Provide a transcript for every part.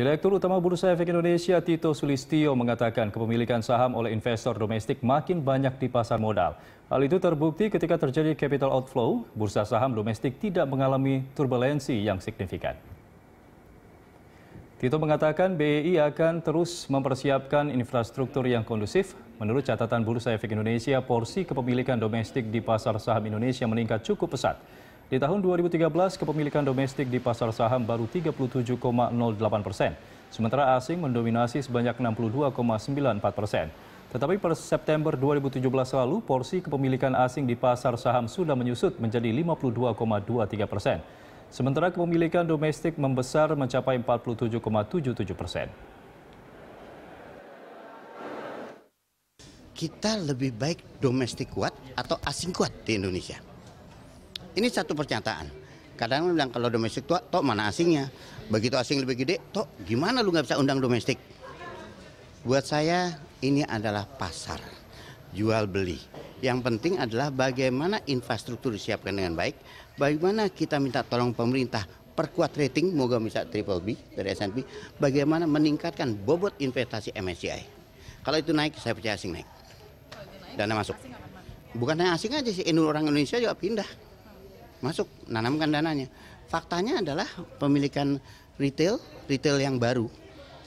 Direktur Utama Bursa Efek Indonesia Tito Sulistio mengatakan kepemilikan saham oleh investor domestik makin banyak di pasar modal. Hal itu terbukti ketika terjadi capital outflow, bursa saham domestik tidak mengalami turbulensi yang signifikan. Tito mengatakan BEI akan terus mempersiapkan infrastruktur yang kondusif. Menurut catatan Bursa Efek Indonesia, porsi kepemilikan domestik di pasar saham Indonesia meningkat cukup pesat. Di tahun 2013, kepemilikan domestik di pasar saham baru 37,08 persen, sementara asing mendominasi sebanyak 62,94 persen. Tetapi per September 2017 lalu, porsi kepemilikan asing di pasar saham sudah menyusut menjadi 52,23 persen. Sementara kepemilikan domestik membesar mencapai 47,77 persen. Kita lebih baik domestik kuat atau asing kuat di Indonesia? Ini satu pernyataan. Kadang bilang kalau domestik tua, toh mana asingnya? Begitu asing lebih gede, toh gimana lu nggak bisa undang domestik? Buat saya ini adalah pasar, jual beli. Yang penting adalah bagaimana infrastruktur disiapkan dengan baik, bagaimana kita minta tolong pemerintah perkuat rating, moga bisa triple B dari S&P, bagaimana meningkatkan bobot investasi MSCI. Kalau itu naik, saya percaya asing naik. Dana masuk. Bukan hanya asing aja sih, orang Indonesia juga pindah masuk nanamkan dananya. Faktanya adalah pemilikan retail, retail yang baru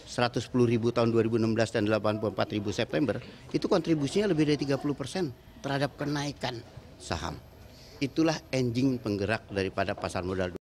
110 ribu tahun 2016 dan 84 ribu September itu kontribusinya lebih dari 30 persen terhadap kenaikan saham. Itulah engine penggerak daripada pasar modal